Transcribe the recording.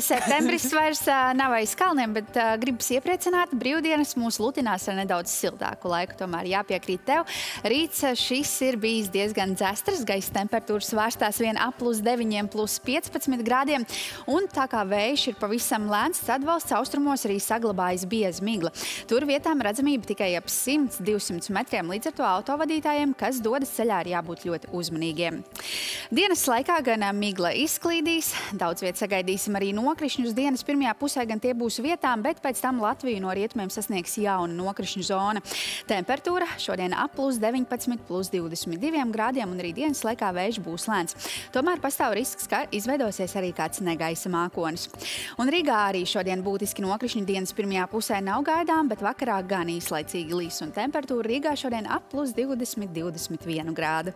septembris vairs nav aiz kalniem, bet gribas iepriecināt, brīvdienas mūs lutinās ar nedaudz siltāku laiku. Tomēr jāpiekrīt tev. Rīts šis ir bijis diezgan dzestras, gaisa temperatūras svārstās vien ap plus 9, plus 15 grādiem. Un tā kā vējš ir pavisam lēns, tad valsts austrumos arī saglabājas bieza migla. Tur vietām redzamība tikai ap 100-200 metriem. Līdz ar to autovadītājiem, kas dodas ceļā, ir jābūt ļoti uzmanīgiem. Dienas laikā gan migla izklīdīs, daudz viet sagaidīsim arī nokrišņus. Dienas pirmajā pusē gan tie būs vietām, bet pēc tam Latviju no rietumiem sasniegs jauna nokrišņu zona. Temperatūra šodien ap plus 19, plus 22 grādiem un arī dienas laikā vējš būs lēns. Tomēr pastāv risks, ka izveidosies arī kāds negaisa mākonis. Un Rīgā arī šodien būtiski nokrišņu dienas pirmajā pusē nav gaidām, bet vakarā gan īslaicīgi līs un temperatūra Rīgā šodien ap plus 20, 21 grādu.